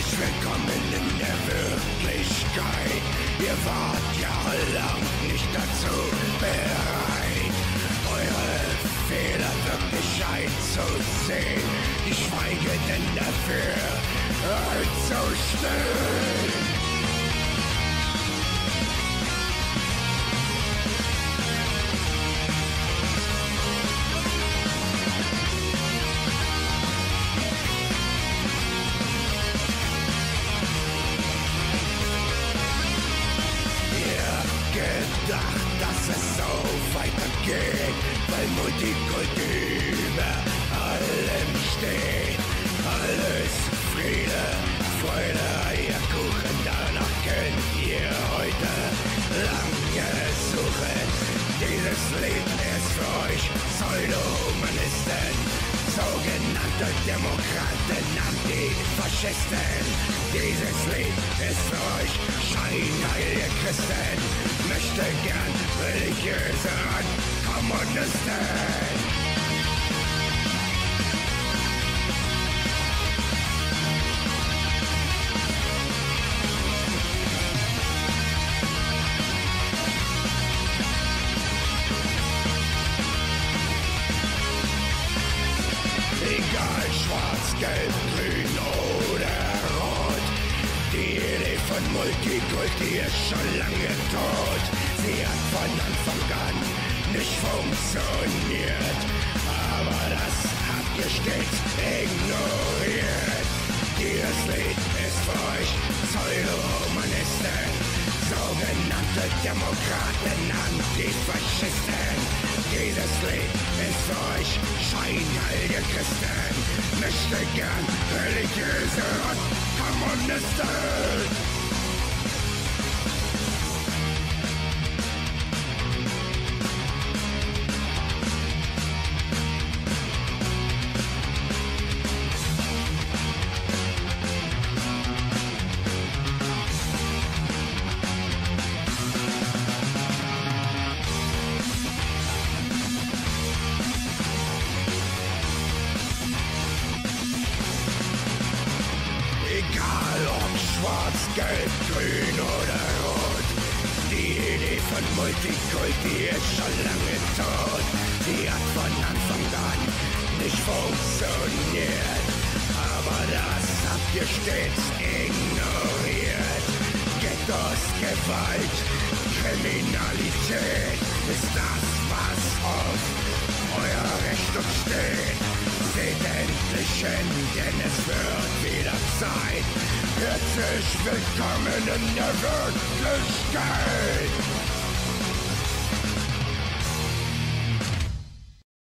herzlich willkommen in der Wirklichkeit. Ihr wart ja lang nicht dazu bereit, eure Fehler wirklich einzusehen. Ich schweige denn dafür allzu still. vai perché vai molti colpi Pseudo-Humanisten, sogenannte Demokraten, Antifaschisten. Dieses Lied ist für euch scheinheilige Christen möchte gern religiöse Kommunisten. Gelb, grün oder rot. Die Idee von Multikulti ist schon lange tot. Sie hat von Anfang an nicht funktioniert. Aber das habt ihr stets ignoriert. Dieses Lied ist für euch Pseudo-Humanisten, sogenannte Demokraten, Antifaschisten. Dieses Lied ist für euch scheinheilige Pakistan, Michigan, religiöse Kommunisten. Gelb, grün oder rot. Die Idee von Multikulti ist schon lange tot. Sie hat von Anfang an nicht funktioniert. Aber das habt ihr stets ignoriert. Ghettos, Gewalt, Kriminalität ist das, was auf euer Rechnung steht. Seht endlich hin, denn es wird wieder Zeit. Herzlich willkommen in der Wirklichkeit.